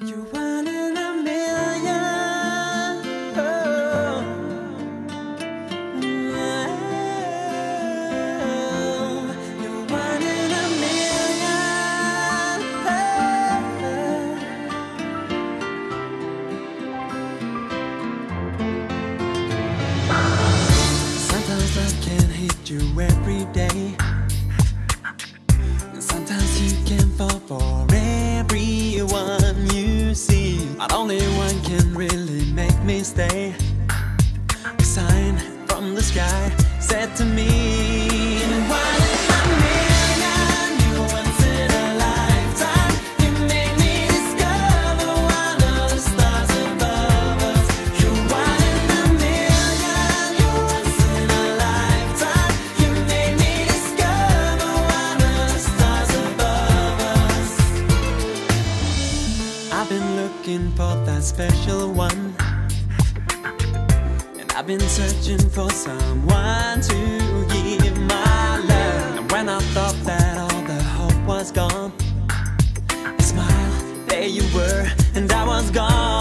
You're one in a million. You're one in a million. Sometimes can hit you every day. But only one can really make me stay. A sign from the sky said to me, looking for that special one. And I've been searching for someone to give my love. And when I thought that all the hope was gone, I smiled, there you were, and I was gone.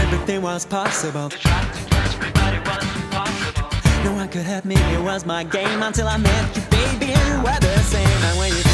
everything was possible. To touch me, but it was impossible. No one could help me, it was my game until I met you, baby. We're the same, and when you